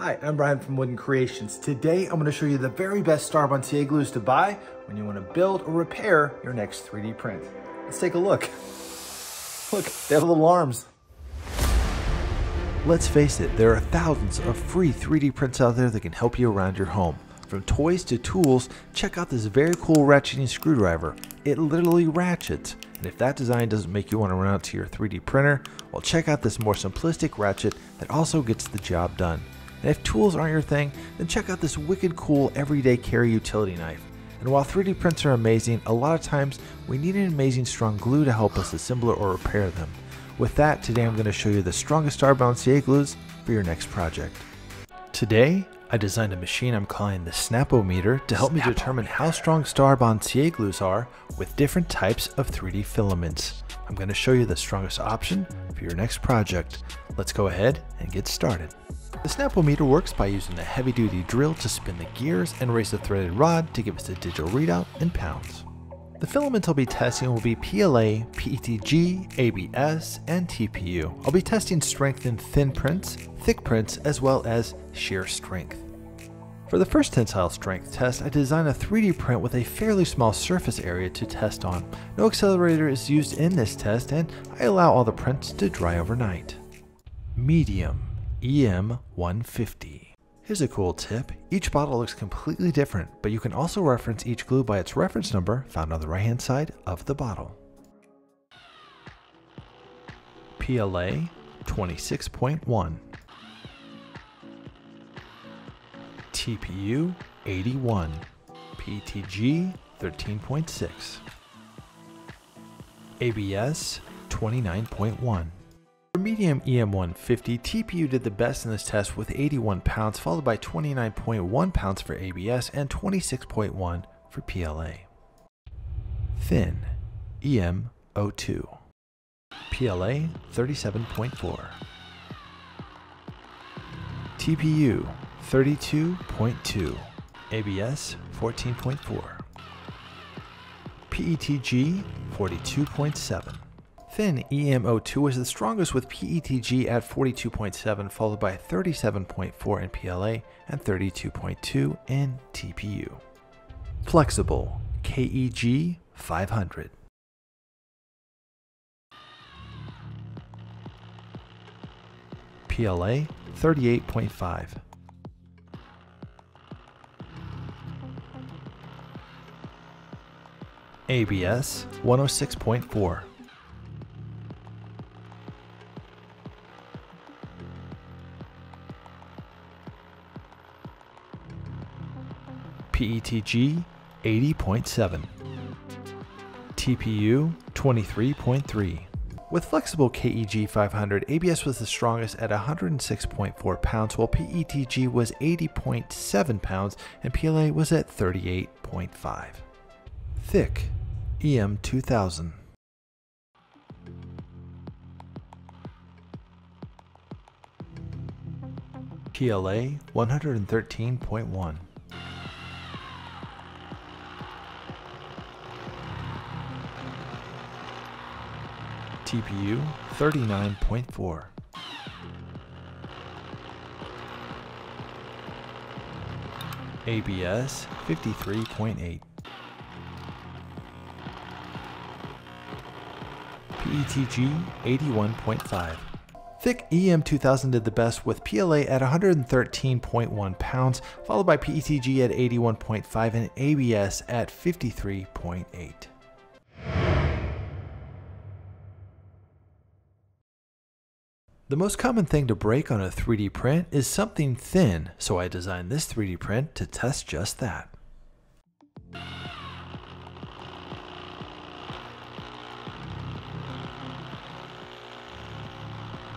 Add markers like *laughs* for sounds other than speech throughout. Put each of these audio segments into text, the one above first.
Hi, I'm Brian from WoodenCreationz. Today I'm going to show you the very best Starbond CA glues to buy when you want to build or repair your next 3D print. Let's take a look. Look, they have little arms. Let's face it, there are thousands of free 3D prints out there that can help you around your home. From toys to tools, check out this very cool ratcheting screwdriver. It literally ratchets. And if that design doesn't make you want to run out to your 3D printer, well check out this more simplistic ratchet that also gets the job done. And if tools aren't your thing, then check out this wicked cool everyday carry utility knife. And while 3D prints are amazing, a lot of times we need an amazing strong glue to help us assemble or repair them. With that, today I'm going to show you the strongest Starbond CA glues for your next project. Today, I designed a machine I'm calling the Snap-O-Meter to help me determine how strong Starbond CA glues are with different types of 3D filaments. I'm going to show you the strongest option for your next project. Let's go ahead and get started. The Snap-O-Meter works by using a heavy duty drill to spin the gears and raise the threaded rod to give us a digital readout in pounds. The filaments I'll be testing will be PLA, PETG, ABS, and TPU. I'll be testing strength in thin prints, thick prints, as well as shear strength. For the first tensile strength test, I designed a 3D print with a fairly small surface area to test on. No accelerator is used in this test and I allow all the prints to dry overnight. Medium EM150. Here's a cool tip. Each bottle looks completely different, but you can also reference each glue by its reference number found on the right hand side of the bottle. PLA 26.1 TPU 81 PTG 13.6 ABS 29.1 for medium EM150, TPU did the best in this test with 81 pounds, followed by 29.1 pounds for ABS and 26.1 for PLA. Thin EM02, PLA 37.4, TPU 32.2, ABS 14.4, PETG 42.7. Thin EM02 is the strongest with PETG at 42.7 followed by 37.4 in PLA and 32.2 in TPU. Flexible KEG 500. PLA 38.5. ABS 106.4. PETG 80.7, TPU 23.3. With flexible KEG 500, ABS was the strongest at 106.4 pounds, while PETG was 80.7 pounds and PLA was at 38.5. Thick EM 2000. PLA 113.1. TPU 39.4. ABS 53.8. PETG 81.5. Thick EM2000 did the best with PLA at 113.1 pounds, followed by PETG at 81.5 and ABS at 53.8. The most common thing to break on a 3D print is something thin, so I designed this 3D print to test just that.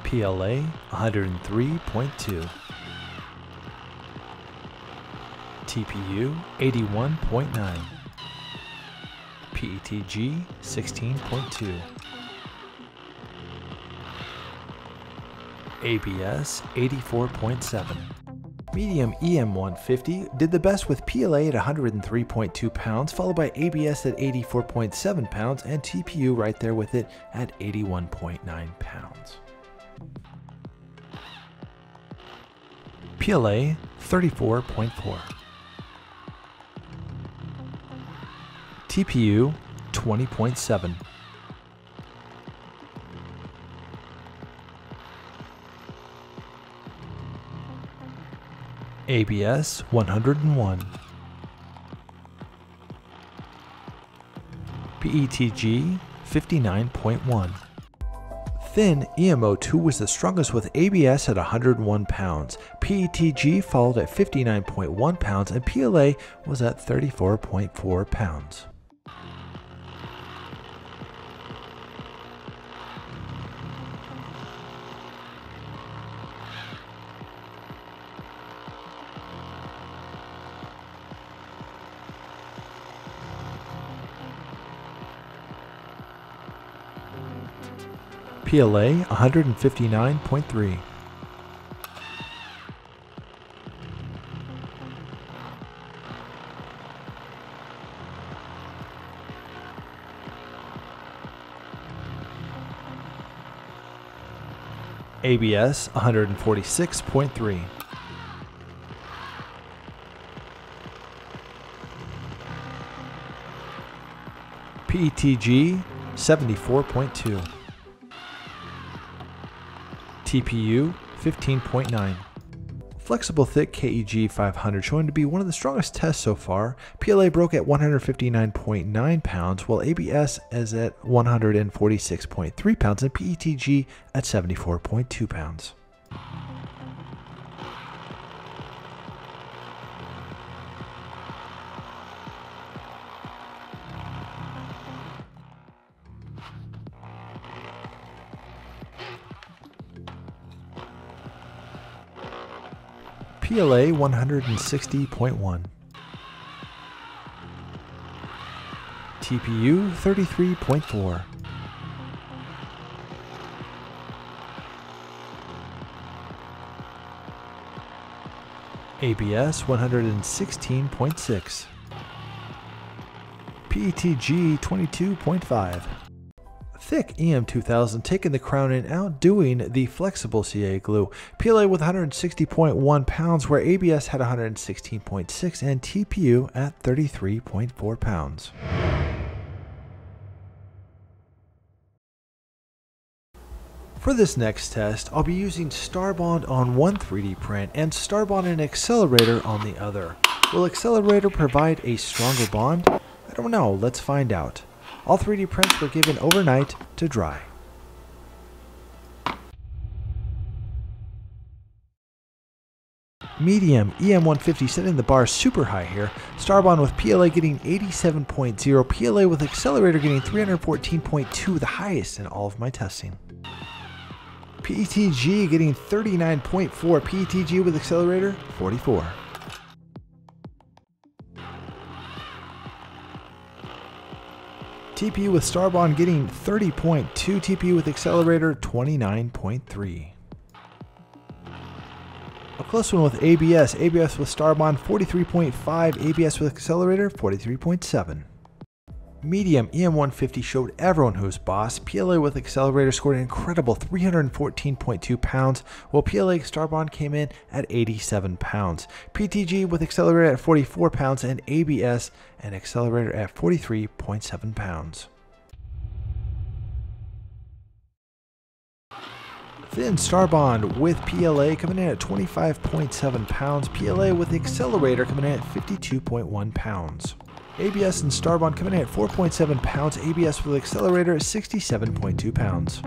PLA 103.2 TPU 81.9 PETG 16.2 ABS 84.7. Medium EM150 did the best with PLA at 103.2 pounds, followed by ABS at 84.7 pounds, and TPU right there with it at 81.9 pounds. PLA 34.4. TPU 20.7. ABS 101. PETG 59.1. Thin EM02 was the strongest with ABS at 101 pounds, PETG followed at 59.1 pounds, and PLA was at 34.4 pounds. PLA 159.3. ABS 146.3. PETG 74.2. TPU 15.9. Flexible thick KEG 500 showing to be one of the strongest tests so far. PLA broke at 159.9 pounds, while ABS is at 146.3 pounds and PETG at 74.2 pounds. PLA 160.1. TPU 33.4. ABS 116.6. PETG 22.5. Thick EM2000 taking the crown and outdoing the flexible CA glue. PLA with 160.1 pounds, where ABS had 116.6 and TPU at 33.4 pounds. For this next test, I'll be using Starbond on one 3D print and Starbond and Accelerator on the other. Will Accelerator provide a stronger bond? I don't know, let's find out. All 3D prints were given overnight to dry. Medium EM150 setting the bar super high here. Starbond with PLA getting 87.0, PLA with Accelerator getting 314.2, the highest in all of my testing. PETG getting 39.4, PETG with Accelerator 44. TPU with Starbond getting 30.2, TPU with Accelerator 29.3. A close one with ABS, ABS with Starbond 43.5, ABS with Accelerator 43.7. Medium EM150 showed everyone who's boss. PLA with Accelerator scored an incredible 314.2 pounds, while PLA Starbond came in at 87 pounds. PTG with Accelerator at 44 pounds, and ABS and Accelerator at 43.7 pounds. Thin Starbond with PLA coming in at 25.7 pounds, PLA with Accelerator coming in at 52.1 pounds. ABS and Starbond coming in at 4.7 pounds, ABS with Accelerator at 67.2 pounds.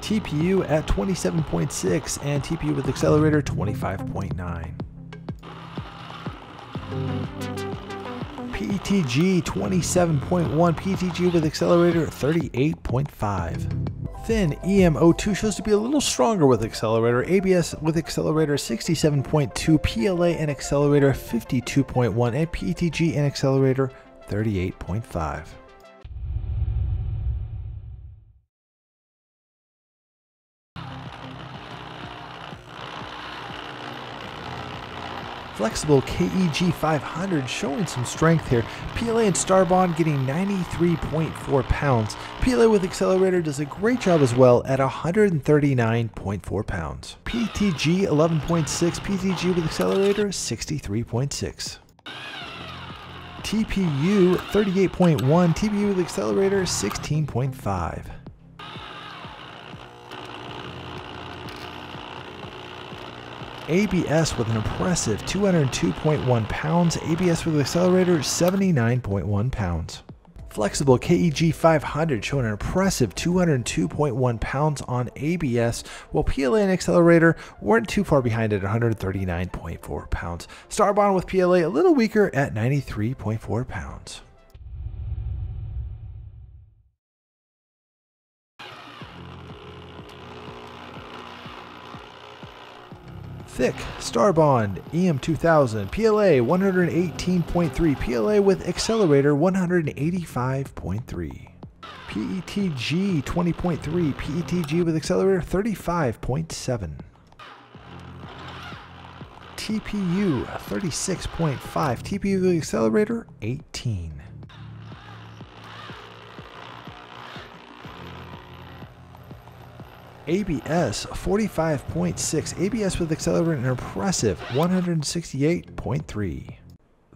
TPU at 27.6 and TPU with Accelerator 25.9. PTG 27.1, PTG with Accelerator 38.5 thin, EM02 shows to be a little stronger with accelerator, ABS with accelerator 67.2, PLA and accelerator 52.1, and PETG and accelerator 38.5. Flexible KEG 500 showing some strength here. PLA and Starbond getting 93.4 pounds. PLA with accelerator does a great job as well at 139.4 pounds. PTG 11.6, PTG with accelerator 63.6. TPU 38.1, TPU with accelerator 16.5. ABS with an impressive 202.1 pounds, ABS with accelerator 79.1 pounds. Flexible KEG 500 showing an impressive 202.1 pounds on ABS, while PLA and accelerator weren't too far behind at 139.4 pounds. Starbond with PLA a little weaker at 93.4 pounds. Thick, Starbond, EM2000, PLA 118.3, PLA with accelerator 185.3. PETG 20.3, PETG with accelerator 35.7. TPU 36.5, TPU with accelerator 18. ABS 45.6, ABS with accelerator an impressive 168.3.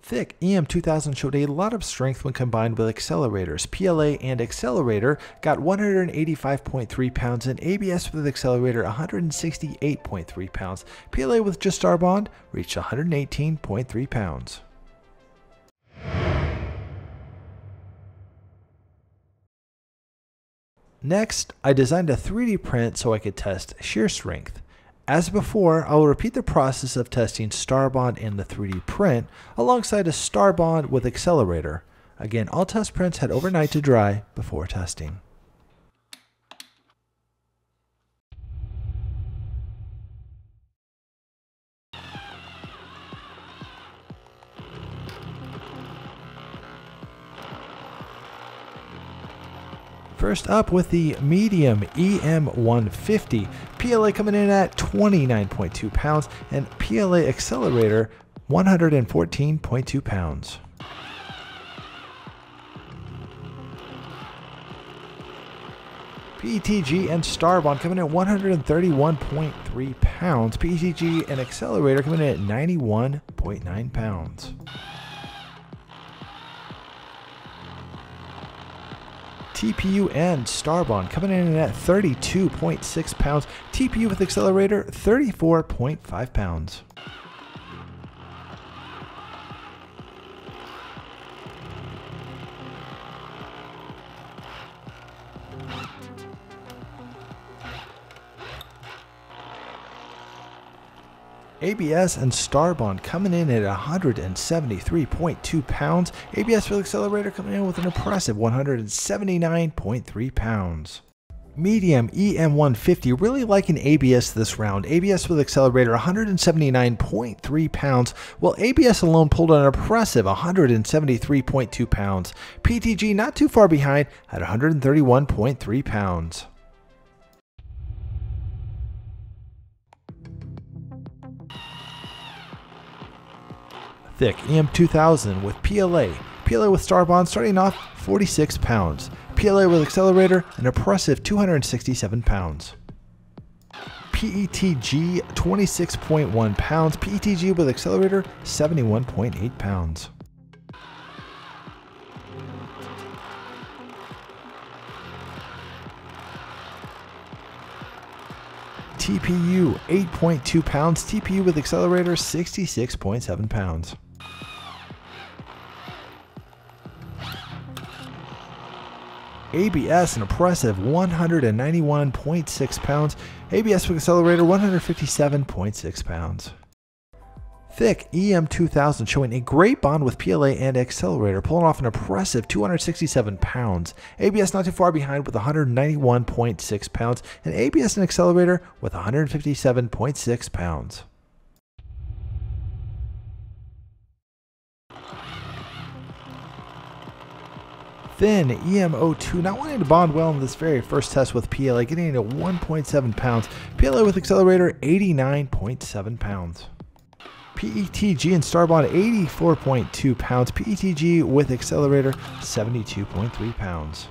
Thick EM2000 showed a lot of strength when combined with accelerators. PLA and accelerator got 185.3 pounds and ABS with accelerator 168.3 pounds. PLA with just Starbond reached 118.3 pounds. Next, I designed a 3D print so I could test shear strength. As before, I will repeat the process of testing Starbond in the 3D print alongside a Starbond with accelerator. Again, all test prints had overnight to dry before testing. First up with the medium EM150, PLA coming in at 29.2 pounds and PLA accelerator 114.2 pounds. PETG and Starbond coming in at 131.3 pounds. PETG and Accelerator coming in at 91.9 pounds. TPU and Starbond coming in at 32.6 pounds. TPU with accelerator 34.5 pounds. ABS and Starbond coming in at 173.2 pounds. ABS with accelerator coming in with an impressive 179.3 pounds. Medium EM150, really liking ABS this round. ABS with accelerator 179.3 pounds, while ABS alone pulled an impressive 173.2 pounds. PTG not too far behind at 131.3 pounds. Thick EM2000 with PLA. PLA with Starbond starting off 46 pounds. PLA with accelerator an impressive 267 pounds. PETG 26.1 pounds. PETG with accelerator 71.8 pounds. TPU 8.2 pounds. TPU with accelerator 66.7 pounds. ABS an impressive 191.6 pounds. ABS with accelerator 157.6 pounds. Thick EM2000 showing a great bond with PLA and accelerator, pulling off an impressive 267 pounds. ABS not too far behind with 191.6 pounds, and ABS and accelerator with 157.6 pounds. Thin EM02 not wanting to bond well in this very first test with PLA, getting to 1.7 pounds. PLA with accelerator 89.7 pounds. PETG and Starbond 84.2 pounds. PETG with accelerator 72.3 pounds.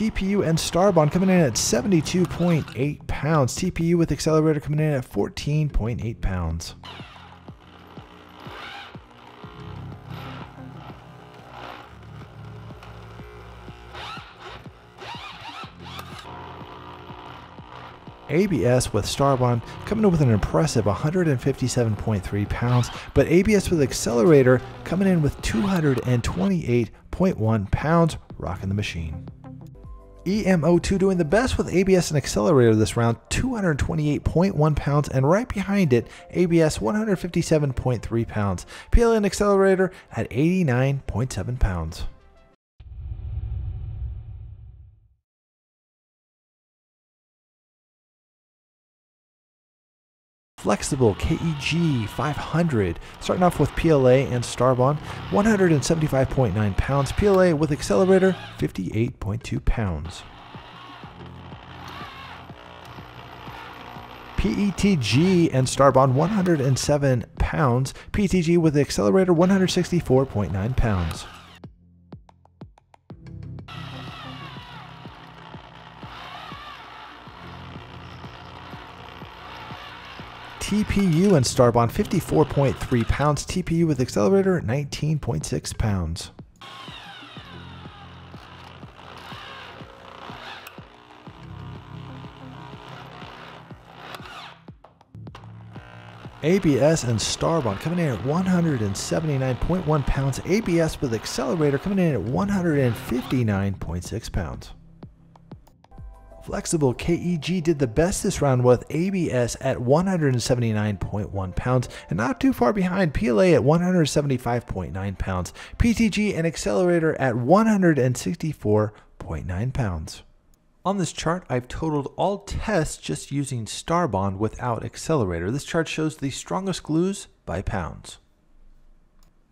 TPU and Starbond coming in at 72.8 pounds. TPU with accelerator coming in at 14.8 pounds. ABS with Starbond coming in with an impressive 157.3 pounds, but ABS with Accelerator coming in with 228.1 pounds, rocking the machine. EM02 doing the best with ABS and accelerator this round, 228.1 pounds, and right behind it, ABS 157.3 pounds. PLA and accelerator at 89.7 pounds. Flexible KEG 500, starting off with PLA and Starbond, 175.9 pounds. PLA with accelerator, 58.2 pounds. PETG and Starbond 107 pounds. PETG with accelerator 164.9 pounds. TPU and Starbond 54.3 pounds. TPU with accelerator 19.6 pounds. ABS and Starbond coming in at 179.1 pounds. ABS with accelerator coming in at 159.6 pounds. Flexible KEG did the best this round with ABS at 179.1 pounds and not too far behind PLA at 175.9 pounds, PTG and Accelerator at 164.9 pounds. On this chart, I've totaled all tests just using Starbond without Accelerator. This chart shows the strongest glues by pounds.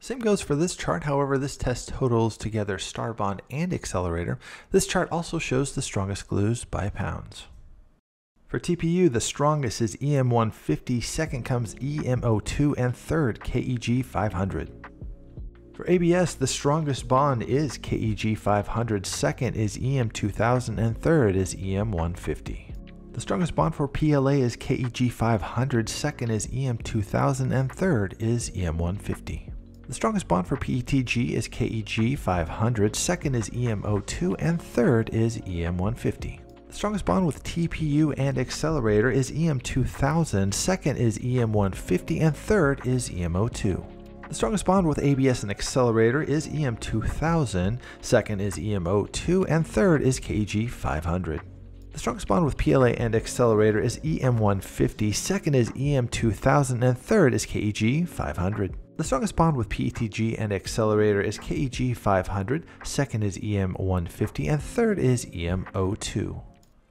Same goes for this chart, however, this test totals together Starbond and Accelerator. This chart also shows the strongest glues by pounds. For TPU, the strongest is EM150, second comes EM02, and third KEG 500. For ABS, the strongest bond is KEG 500, second is EM2000, and third is EM150. The strongest bond for PLA is KEG 500, second is EM2000, and third is EM150. The strongest bond for PETG is KEG 500, second is EM02, and third is EM150. The strongest bond with TPU and accelerator is EM2000, second is EM150, and third is EM02. The strongest bond with ABS and accelerator is EM2000, second is EM02, and third is KEG 500. The strongest bond with PLA and accelerator is EM150, second is EM2000, and third is KEG 500. The strongest bond with PETG and accelerator is KEG 500, second is EM150, and third is EM02.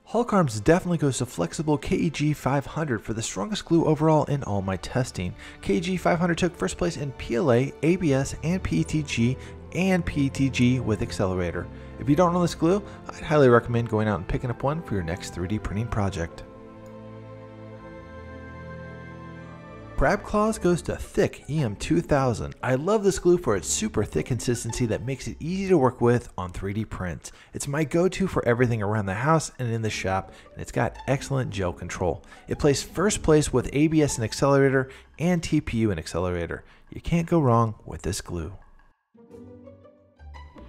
Hulk Arms definitely goes to flexible KEG 500 for the strongest glue overall in all my testing. KEG 500 took first place in PLA, ABS, and PETG, and PETG with accelerator. If you don't know this glue, I'd highly recommend going out and picking up one for your next 3D printing project. Crab Claws goes to Thick EM2000. I love this glue for its super thick consistency that makes it easy to work with on 3D prints. It's my go-to for everything around the house and in the shop, and it's got excellent gel control. It placed first place with ABS and accelerator and TPU and accelerator. You can't go wrong with this glue.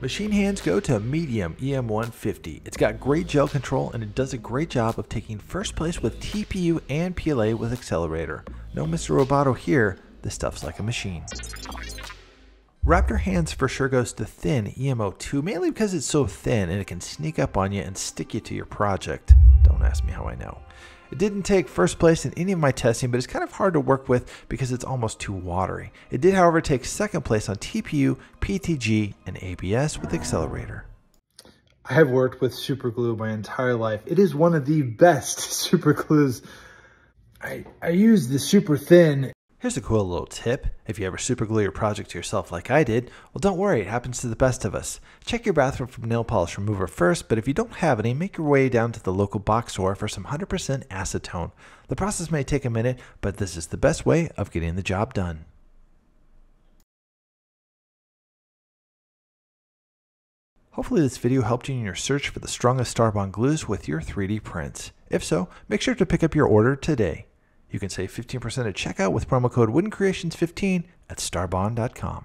Machine hands go to medium EM150. It's got great gel control and it does a great job of taking first place with TPU and PLA with accelerator. No Mr. Roboto here, this stuff's like a machine. Raptor hands for sure goes to thin EM02 mainly because it's so thin and it can sneak up on you and stick you to your project. Don't ask me how I know. It didn't take first place in any of my testing, but it's kind of hard to work with because it's almost too watery. It did, however, take second place on TPU, PTG, and ABS with Accelerator. I have worked with super glue my entire life. It is one of the best *laughs* super glues. I, I use the super thin Here's a cool little tip. If you ever superglue your project to yourself like I did, well, don't worry, it happens to the best of us. Check your bathroom for nail polish remover first, but if you don't have any, make your way down to the local box store for some 100% acetone. The process may take a minute, but this is the best way of getting the job done. Hopefully this video helped you in your search for the strongest Starbond glues with your 3D prints. If so, make sure to pick up your order today. You can save 15% at checkout with promo code Woodencreationz15 at starbond.com.